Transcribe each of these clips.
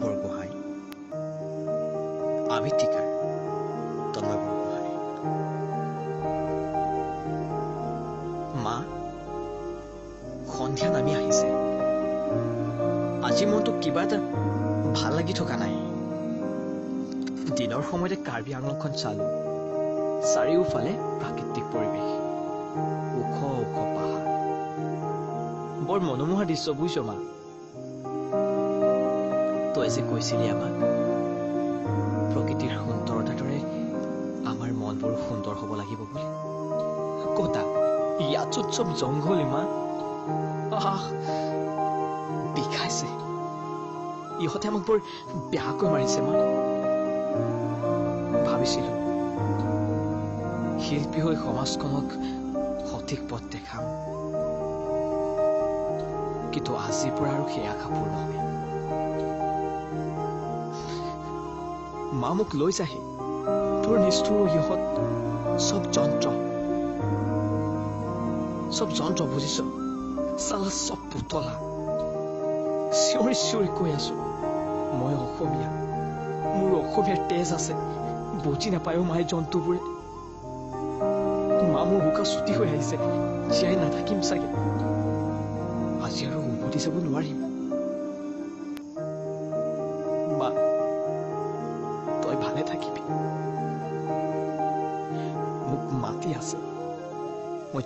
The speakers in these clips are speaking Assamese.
তন্ময় বৰগোহাঁই আবৃত্তিকাৰ তন্ময় বৰগোহাঁই মা, সন্ধিয়া নামি আহিছে। আজি মনটো কিবা এটা ভালো লাগি থকা নাই। দিনৰ সময়তে কাৰ্বি আংলংখন চালো। চাৰিওফালে প্ৰাকৃতিক পৰিৱেশ। ওখ ওখ পাহাৰ। বৰ মনোমোহা দৃশ্য বুজিছ মা। যে কৈছিলি আমাক প্ৰকৃতিৰ সুন্দৰতাৰ দৰে আমাৰ মনবোৰ সুন্দৰ হ'ব লাগিব বুলি। কতা ইয়াত চব জংঘল ইমান। বিষাইছে। ইহঁতে আমাক বৰ বেয়াকৈ মাৰিছে মা। ভাবিছিলো শিল্পী হৈ সমাজখনক সঠিক পথ দেখাম। কিন্তু আজিৰ পৰা আৰু সেই আশা পূৰ্ণ মা মোক লৈ যাহি তোৰ নিষ্ঠুৰ ইহঁত চব যন্ত্ৰ। চব যন্ত্ৰ বুজিছ? চালা চব পুতলা। চিঞৰি চিঞৰি কৈ আছো মই অসমীয়া। মোৰ অসমীয়াৰ তেজ আছে বুজি নাপায়ো মায়ে জন্তুবোৰে। মা মোৰ বোকা ছুটি হৈ আহিছে জীয়াই নাথাকিম চাগে। আজি আৰু উভতি যাব নোৱাৰিম।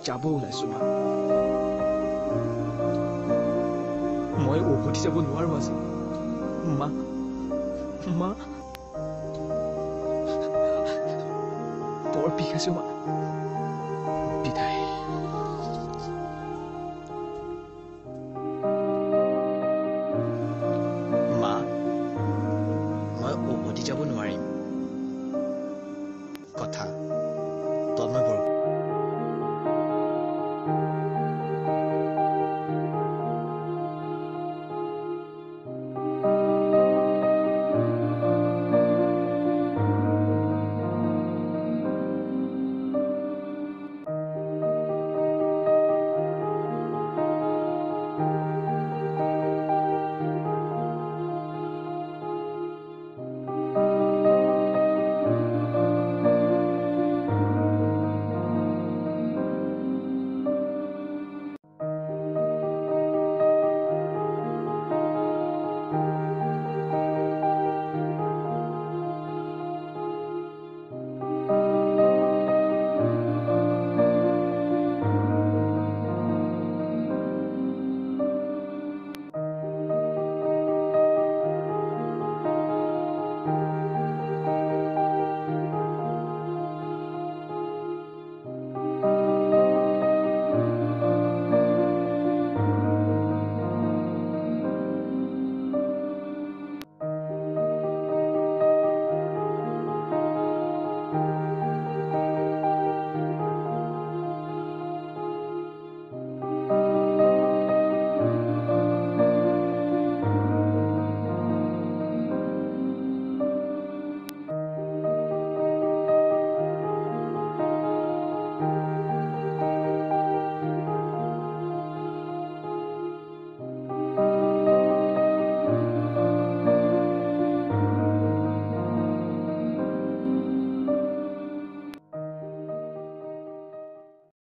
যাব ওলাইছো মা মই উভতি যাব নোৱাৰো আজি। মা মা। বৰ বিষাইছো মা।